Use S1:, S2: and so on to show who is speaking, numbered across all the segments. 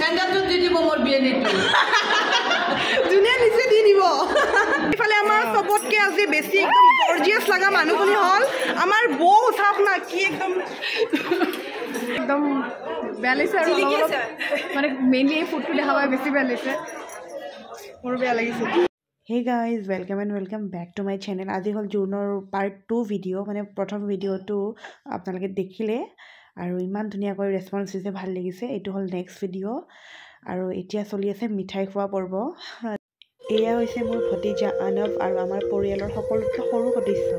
S1: চেণ্ডাৰটো দি দিব মোৰ বিয়ে নিদি
S2: যোনে নিচে দি দিব। ইফালে আমাৰ চবতকে আজি বেছি একদম গৰ্জিয়াছ লগা মানুহজনী হ'ল আমাৰ বৌ চাওক না কি একদম
S3: একদম বেয়া লাগিছে আৰু মানে মেইনলি এই ফুডটো দেখা পাই বেছি বেয়া লাগিছে
S2: মোৰো বেয়া লাগিছে।
S4: Hey guys welcome and welcome back to my channel আজি হ'ল জুনৰ পাৰ্ট টু ভিডিঅ' মানে প্ৰথম ভিডিঅ'টো আপোনালোকে দেখিলে। আৰু ইমান ধুনীয়াকৈ ৰেচপন্স দিছে ভাল লাগিছে। এইটো হ'ল নেক্সট ভিডিঅ' আৰু এতিয়া চলি আছে মিঠাই খোৱা পৰ্ব। এয়া হৈছে মোৰ ভতিজা আনৱ আৰু আমাৰ পৰিয়ালৰ সকলোতকৈ সৰু সদস্য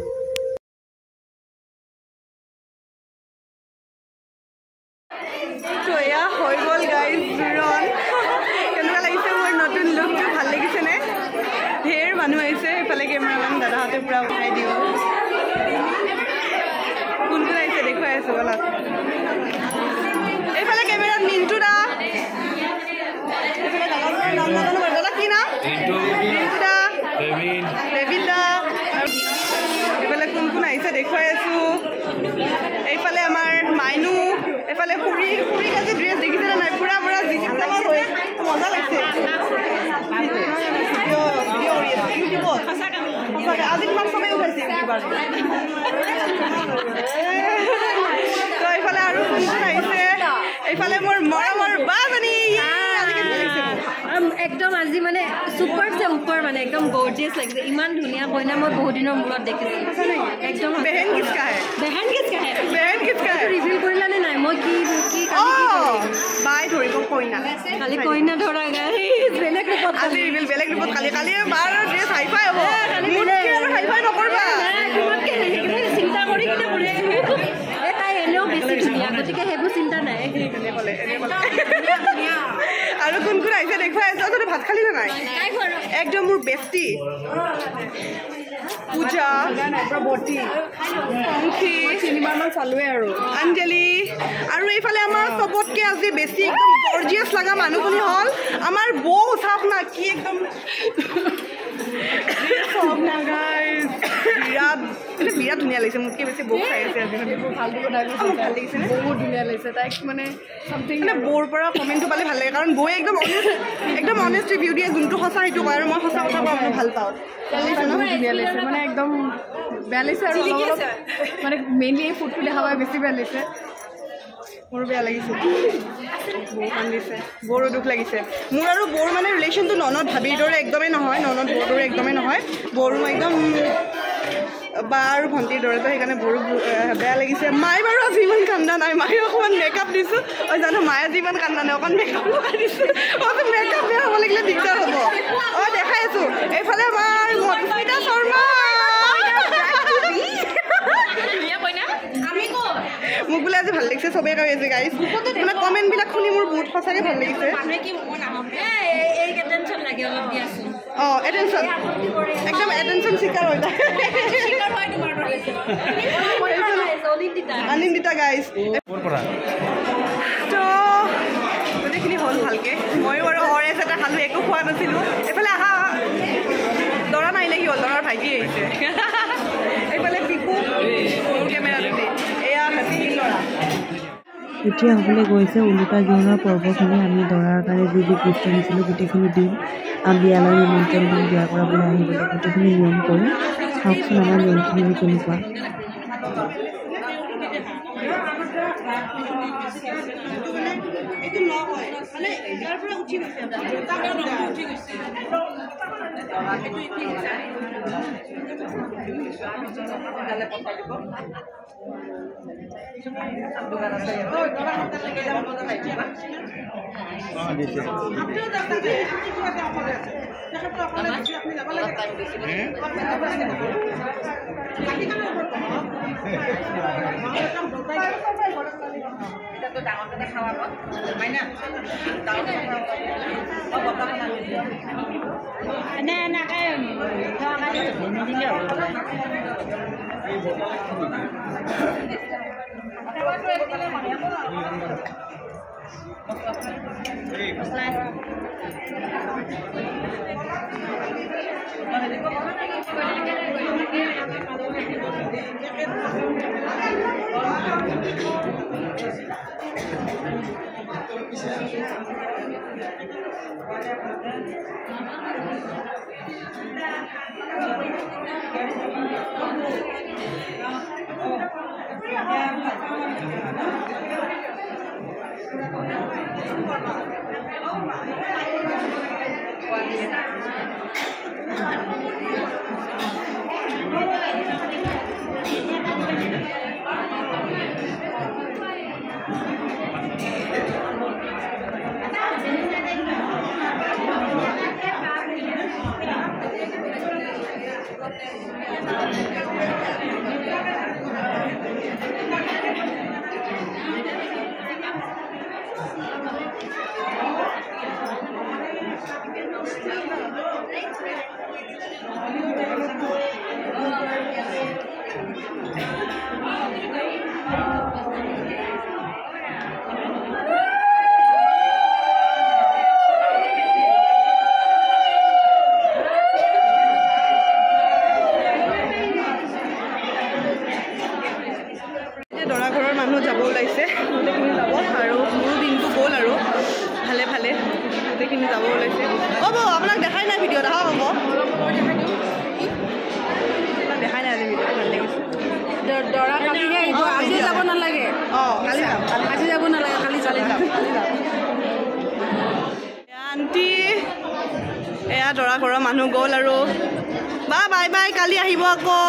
S2: তো এয়া হৈ গ'ল গাইজ জোৰণ কেনেকুৱা লাগিছে মোৰ নতুন লুকটো ভাল লাগিছেনে ধেৰ মানুহ আহিছে এইফালে কেমেৰামেন দাদাহঁতে পূৰা উঠাই দিব কোন কোন আহিছে অলপ এইফালে কেমেৰাত মিণ্টু দা। এইফালে দাদাজনৰ নাম নাজানো বাৰু। দাদা কি নাম? মিণ্টু দা। ৰেবিন দা। এইফালে কোন কোন আহিছে দেখুৱাই আছোঁ। এইফালে আমাৰ মাইনু। এইফালে খুৰী। খুৰীক আজি ড্ৰেছ দেখিছেনে নাই? পুৰা পুৰা জিজিকলামৰ হৈ মজা লাগিছে। সঁচাকৈ আজি তোমাক চবেই উঠাইছে। এইফালে আৰু কোন কোন আহিছে এইফালে মোৰ মৰমৰ বাজনী?
S5: একদম আজি মানে চুপাৰ চে ওপৰ মানে একদম গৰ্জিয়াছ লাগিছে। ইমান ধুনীয়া কইনা মই বহুত দিনৰ মূৰত দেখিছোঁ। একদম
S2: বেহেন কিচকা হে
S5: বেহেন কিচকা হে
S2: বেহেন কিচকা হে
S5: ৰিভিল কৰিলা নে নাই? মই কি কালি?
S2: বাই ধৰিব কইনা।
S5: কালি কইনা ধৰা গাই বেলেগ ৰূপত
S2: ৰিভিল বেলেগ ৰূপত কালি কালি বাৰ ড্ৰেছ হাই ফাই হ'ব। হাই ফাই নকৰিবা
S5: নাই, তোমাতকে সেইখিনি চিন্তা কৰি কিনে কৰিছোঁ এই তাই এনেও বেছি ধুনীয়া গতিকে সেইবোৰ চিন্তা নাই
S2: এনে ক'লে এনে ক'লে আৰু কোন কোন আহিছে দেখুৱাই আছো তহঁতে ভাত খালি নে নাই? একদম মোৰ বেষ্টি। পূজা
S3: বৰ্তি
S2: অংশী
S3: তিনিবাৰমান চালোৱে আৰু
S2: অঞ্জলি। আৰু এইফালে আমাৰ চবতকে আজি বেছি একদম গৰ্জিয়াছ লগা মানুহজনী হ'ল আমাৰ বৌ চাওক না কি একদম চাওক না guys। বিৰাট মানে বিৰাট ধুনীয়া লাগিছে মোতকৈ বেছি বৌ চাই আছে আজি মানে ভাল লাগিছে?
S3: বহুত ধুনীয়া লাগিছে তাইক মানে চামথিং
S2: মানে বৌৰ পৰা কমেণ্টটো পালে ভাল লাগে কাৰণ বৌয়ে একদম একদম অনেষ্ট ৰিভিউ দিয়ে যোনটো সঁচা সেইটো কয় আৰু মই সঁচা কথা কোৱা মানুহ ভাল পাওঁ।
S3: ধুনীয়া লাগিছে মানে একদম বেয়া লাগিছে আৰু মানে মেইনলি এই ফুডটো দেখা পাই বেছি বেয়া লাগিছে।
S2: মোৰো বেয়া লাগিছে। বৌ কান্দিছে বৌৰো দুখ লাগিছে। মোৰ আৰু বৌৰ মানে ৰিলেশ্যনটো ননদ ভাবিৰ দৰে একদমেই নহয় ননদ বৌৰ দৰে একদমেই নহয়। বৌৰো একদম বা আৰু ভণ্টিৰ দৰে তো সেইকাৰণে এ, বেয়া লাগিছে। মায়ে বাৰু আজি ইমান কান্দা নাই। মায়ে অকণমান মেকআপ দিছোঁ। ঐ জানো মায়ে আজি ইমান কান্দা নাই। অকণ মেকআপ লগাই দিছোঁ। অঁ মেকআপ বেয়া হ'ব লাগিলে দিগদাৰ হ'ব। অঁ দেখাই আছোঁ। এইফালে আমাৰ মধুস্মিতা মোক বোলে আজি ভাল লাগিছে চবেই কৈ আছে গাইজ মানে কমেণ্টবিলাক শুনি মোৰ বহুত সঁচাকৈ ভাল লাগিছে। অঁ এটেনশ্যন একদম এটেনশ্যন চিকাৰ হৈ যায় আনন্দিতা গাইজ তো গোটেইখিনি হ'ল ভালকৈ। ময়ো বাৰু অৰ এছ এটা খালোঁ একো খোৱা নাছিলোঁ। এইফালে আহা। দৰা নাহিলে কি হ'ল? দৰাৰ ভাইটি আহিছে। এইফালে পিকু।
S4: এতিয়া হ'বলৈ গৈছে ওলোটা জোৰোণৰ পৰ্বখিনি আমি দৰাৰ কাৰণে যি যি বস্তু আনিছিলোঁ গোটেইখিনি দিম। আৰু বিয়ালৈ নিমন্ত্ৰণ দিম বিয়া কৰাবলৈ আহিবলৈ গোটেইখিনি নিয়ম কৰিম চাওকচোন আমাৰ নিয়মখিনি কেনেকুৱা।
S2: এইটো নহয় মানে ইয়াৰ পৰা উঠি গৈছে। এটা তো ডাঙৰ খাওয়া হয় না? Ana anak kayo ni. Tawa ka
S1: dito. Nililigaw. Last.
S2: গৈছে এতিয়া দৰা ঘৰৰ মানুহ যাব ওলাইছে গোটেইখিনি যাব আৰু মোৰো দিনটো গ'ল আৰু ভালে ভালে গোটেইখিনি যাব ওলাইছে হ'ব আপোনাক দেখাই নাই ভিডিঅ' দেখা হ'ব আপোনাক দেখাই নাই আজি ভিডিঅ' ভাল লাগিছে
S3: দৰা কালিহে আহিব। আজি যাব নালাগে।
S2: অঁ কালি যাম
S3: আজি যাব নালাগে কালি
S2: কালি যাম কালি যাম। এয়া আণ্টি এয়া দৰা ঘৰৰ মানুহ গ'ল আৰু। বা বাই বাই কালি আহিব আকৌ।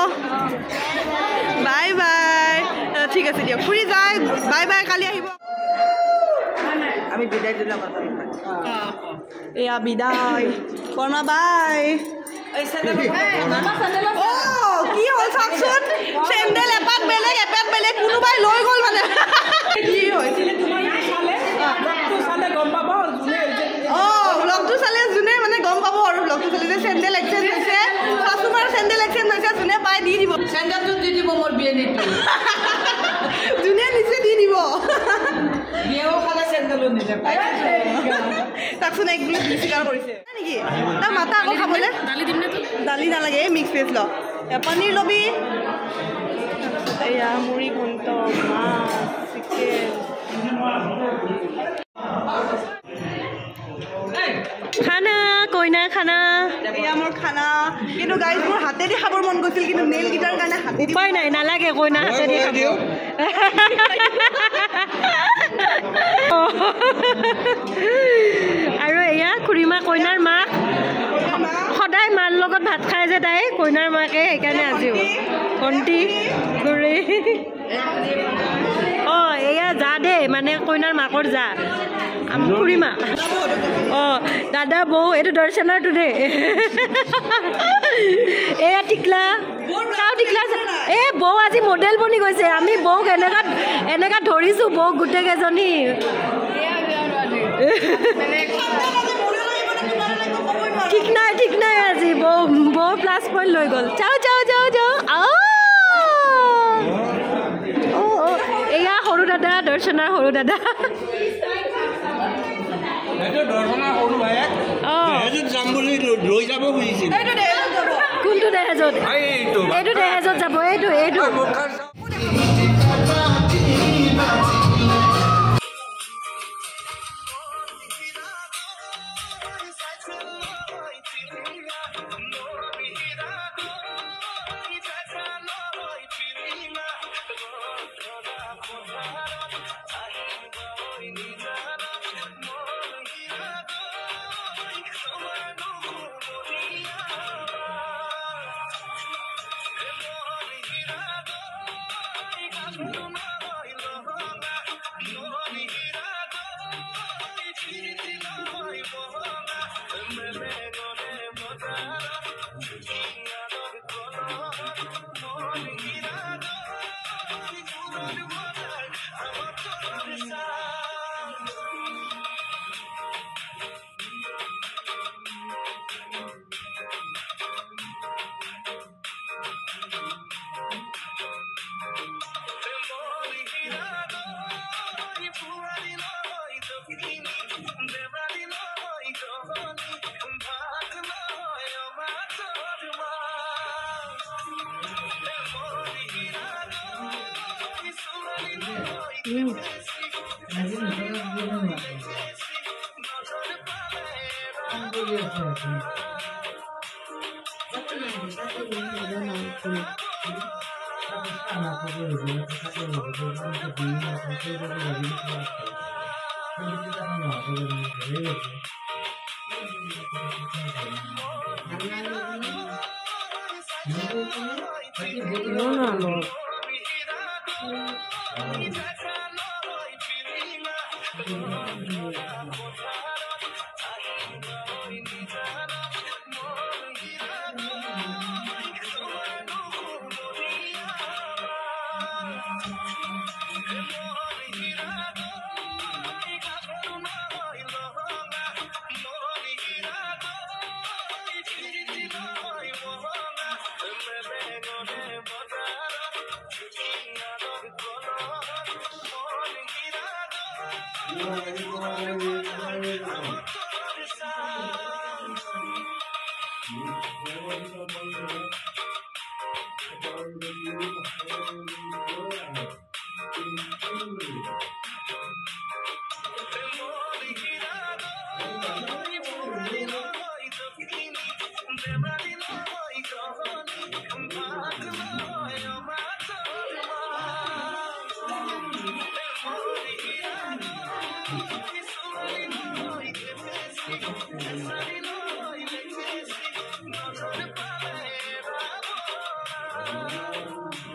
S2: Bye bye. ঠিক আছে দিয়ক। ফুৰি যায়। বাই বাই কালি আহিব।
S1: আমি বিদায় দিলাম
S2: এয়া বিদায়। কৰ্মা বাই। কি হ'ল চাওকচোন? চেণ্ডেল এপাত বেলেগ এপাত বেলেগ কোনোবাই লৈ গ'ল মানে। কি হৈছিল? অঁ ব্লগটো চালে যোনে মানে গম পাব আৰু। ব্লগটো চালে যে চেণ্ডেল এক্সচেঞ্জ হৈছে। কাষ্টমাৰ চেণ্ডেল এক্সচেঞ্জ হৈছে যোনে পাই দি দিব
S1: চেণ্ডেলটো দি দিব মোৰ বিয়েনীটো
S2: যোনে নিচে দি দিব
S1: বিয়েও খালে চেণ্ডেলো নিলে
S2: তাকচোন এক বুলি স্বীকাৰ কৰিছে। নেকি তাৰ মাতা আকৌ খাবলৈ?
S3: দালি দিম নে
S2: দালি নালাগে এই মিক্স ভেজ ল। পনীৰ ল'বি। এয়া মুড়ি ঘণ্ট মাছ চিকেন।
S5: খানা কইনা খানা।
S2: এয়া মোৰ খানা। কিন্তু গাইজ মোৰ হাতেদি খাবৰ মন গৈছিল কিন্তু নেইলকেইটাৰ কাৰণে হাতেদি
S5: উপায় নাই নালাগে কইনা হাতেদি খাব। এয়া খুৰীমা কইনাৰ মাক সদায় মাৰ লগত ভাত খাই যে তাই কইনাৰ মাকে সেইকাৰণে আজিও ভণ্টি খুৰী অঁ এয়া যা দেই মানে কইনাৰ মাকৰ যা। খুৰীমা অঁ দাদা বৌ এইটো দৰ্শনাৰটো দেই এয়া টিকলা। চাওঁ টিকলা এ বৌ আজি মডেল বনি গৈছে। আমি বৌক এনেকা এনেকা ধৰিছোঁ বৌক গোটেইকেইজনী। ঠিক নাই ঠিক নাই আজি বৌ বৌ প্লাছ পইণ্ট লৈ গ'ল। যাওঁ যাওঁ যাওঁ যাওঁ। আও অঁ অঁ এয়া সৰু দাদা দৰ্শনাৰ সৰু দাদা। অঁ।
S6: যাম বুলি লৈ যাব
S5: কোনটো দেহেজত
S6: এইটো
S5: এইটো দেহেজত যাব এইটো এইটো
S6: I'm Oh.